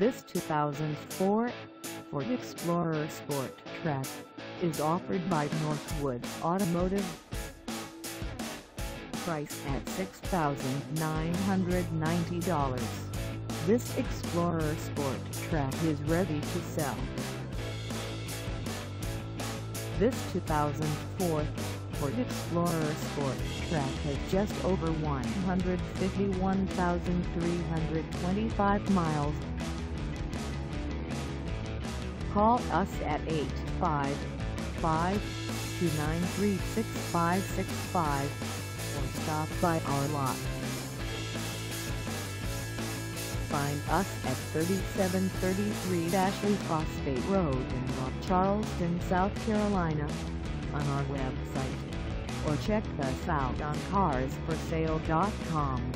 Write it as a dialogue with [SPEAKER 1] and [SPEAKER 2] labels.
[SPEAKER 1] This 2004 Ford Explorer Sport Trac is offered by Northwoods Automotive. Price at $6,990. This Explorer Sport Trac is ready to sell. This 2004 Ford Explorer Sport Trac has just over 151,325 miles. Call us at 855-293-6565 or stop by our lot. Find us at 3733 Ashley Phosphate Road in North Charleston, South Carolina on our website or check us out on carsforsale.com.